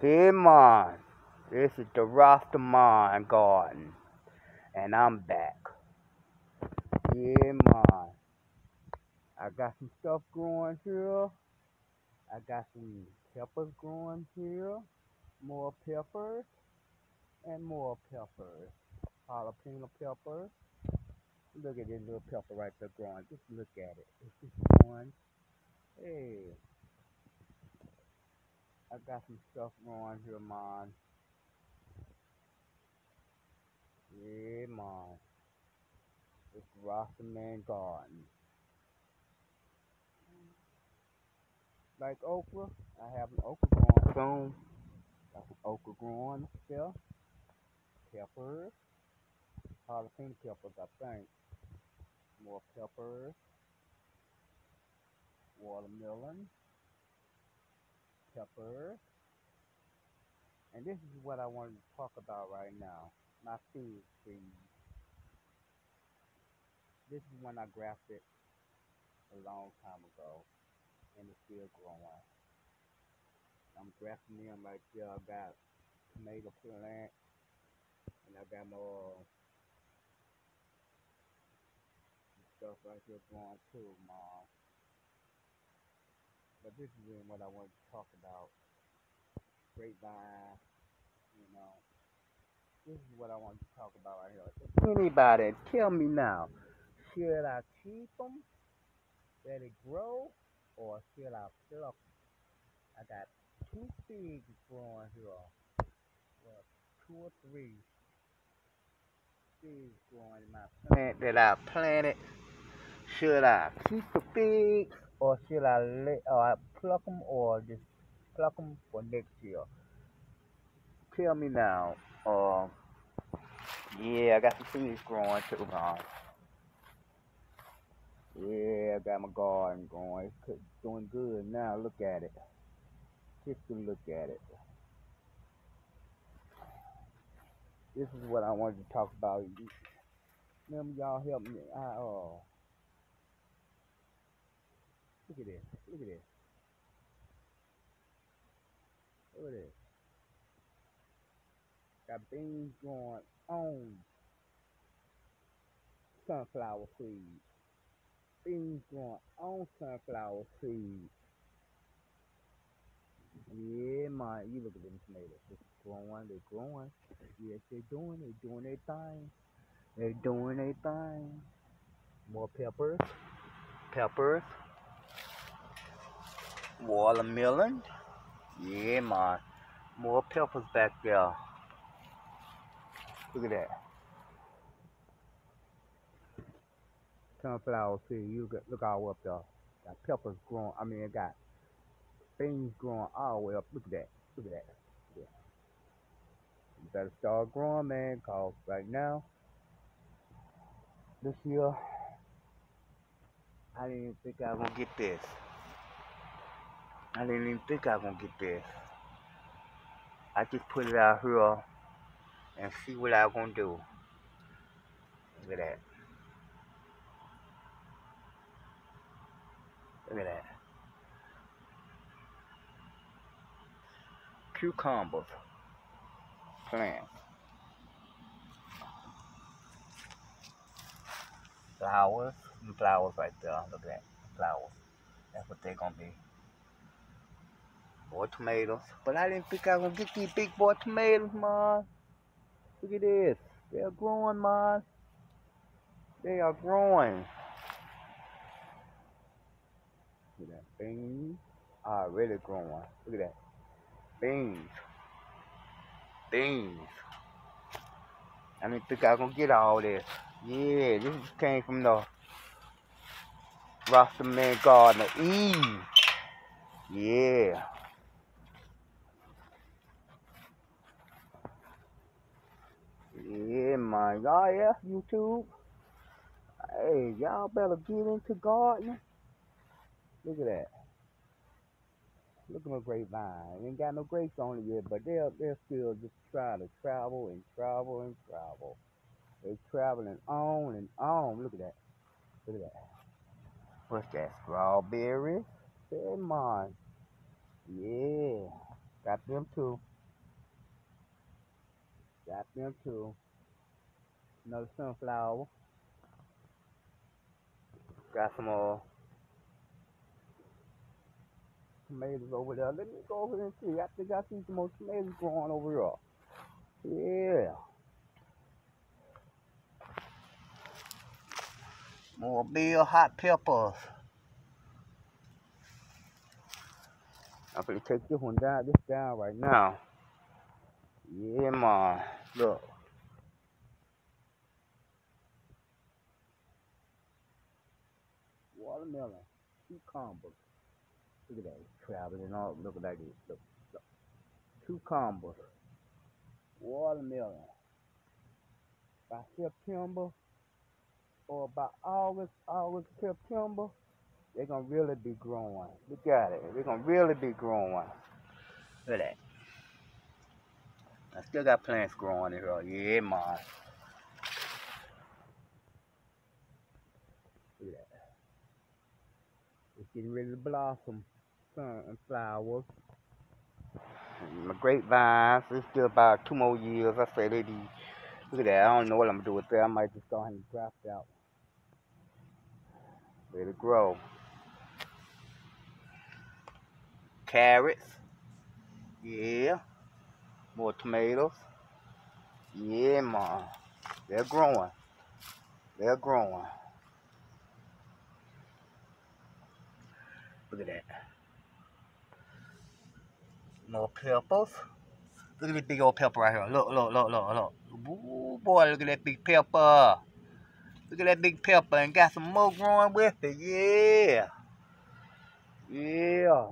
Hey man, this is the Rastaman Garden, and I'm back. Yeah man, I got some stuff growing here. I got some peppers growing here, more peppers, and more peppers. Jalapeno peppers. Look at this little pepper right there growing. Just look at it. It's just growing. Hey, I got some stuff growing here, man. Yeah, man. It's Rastaman Garden. Like okra, I have an okra growing soon. Got some okra growing still. Peppers. Jalapeno peppers, I think. More peppers. Watermelon. Peppers. And this is what I wanted to talk about right now. My fig trees. This is when I grafted a long time ago. And it's still growing. I'm grafting them right there. I got tomato plant. And I got more stuff right here growing too, mom. But this is really what I wanted to talk about. Grapevine, you know. This is what I want to talk about right here. If anybody, tell me now, should I keep them, let it grow, or should I pluck them? I got two figs growing here. Well, two or three figs growing in my plant that I planted. Should I keep the figs, or should I let, or pluck them, or just pluck them for next year? Tell me now. Uh, yeah, I got some figs growing too, man. Yeah, I got my garden growing. It's doing good now. Look at it. Just to look at it. This is what I wanted to talk about. Remember, y'all help me. I, uh, at this. Look at this. Look at this. Got beans growing on sunflower seeds. Beans growing on sunflower seeds. Yeah, my, You look at them tomatoes. It's growing. They're growing. Yes, they're doing. They're doing their thing. They're doing their thing. More peppers. Peppers. Watermelon. Yeah, man. More peppers back there. Look at that. Sunflower seed. You look, look all up there. Got peppers growing. I mean, it got beans growing all the way up. Look at that. Look at that. Yeah. You better start growing, man, cause right now, this year, I didn't think I was gonna get this. I didn't even think I was gonna get this. I just put it out here and see what I was gonna do. Look at that. Look at that. Cucumbers. Plants. Flowers. Flowers right there. Look at that. Flowers. That's what they're gonna be. More tomatoes. But I didn't think I was gonna get these big boy tomatoes, man. Look at this. They're growing, man. They are growing. Look at that. Beans are really growing. Look at that. Beans. Beans. I didn't think I was gonna get all this. Yeah, this came from the Rastaman Garden of Eve. Yeah. Yeah, my Y'all, yeah, YouTube. Hey, y'all better get into gardening. Look at that. Look at my grapevine. Ain't got no grapes on it yet, but they're they'll still just trying to travel and travel and travel. They're traveling on and on. Look at that. Look at that. What's that? Strawberries? Hey, man. Yeah. Got them too. Got them too. Another sunflower. Got some more tomatoes over there. Let me go over and see. I think I see some more tomatoes growing over here. Yeah. More bell hot peppers. I'm gonna take this one down, this down right now. Yeah, man. Look. Watermelon, cucumbers. Look at that, it's traveling all. Look at that. Look, look. Cucumbers, watermelon. By September or by August, August, September, they're gonna really be growing. Look at it. They're gonna really be growing. Look at that. I still got plants growing in here. Yeah, man. Look at that. It's getting ready to blossom. Sunflowers. My grapevines. It's still about two more years. I say they. Look at that. I don't know what I'm gonna do with that. I might just go ahead and draft out. Let it grow. Carrots. Yeah. More tomatoes. Yeah, man. They're growing. They're growing. Look at that. More peppers. Look at this big old pepper right here. Look, look, look, look, look. Ooh, boy, look at that big pepper. Look at that big pepper and got some more growing with it. Yeah. Yeah.